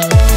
Oh.